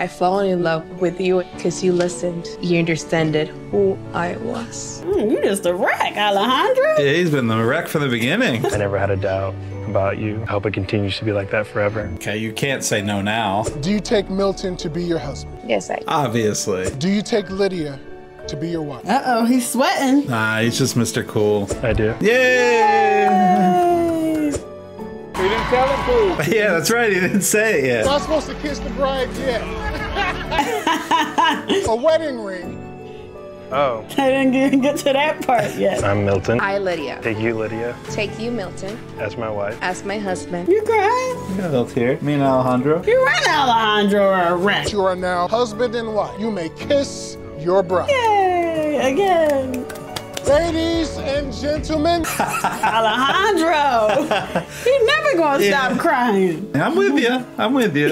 I fallen in love with you because you listened. You understood who I was. Mm, you just a wreck, Alejandro. Yeah, he's been the wreck from the beginning. I never had a doubt about you. I hope it continues to be like that forever. Okay, you can't say no now. Do you take Milton to be your husband? Yes, I. Obviously. Do you take Lydia to be your wife? Uh oh, he's sweating. Nah, he's just Mr. Cool. I do. Yay! We didn't tell him who. Yeah, that's right. He didn't say it yet. Not supposed to kiss the bride yet. a wedding ring. Oh, I didn't even get to that part yet. I'm Milton. I, Lydia, Take you, Lydia, take you, Milton, as my wife. as my husband. You crying? Yeah, they'll tear. Me and Alejandro. You and Alejandro are a wreck. You are now husband and wife. You may kiss your bride. Yay, again. Ladies and gentlemen, Alejandro. He's never gonna Yeah. stop crying. I'm with you. I'm with you.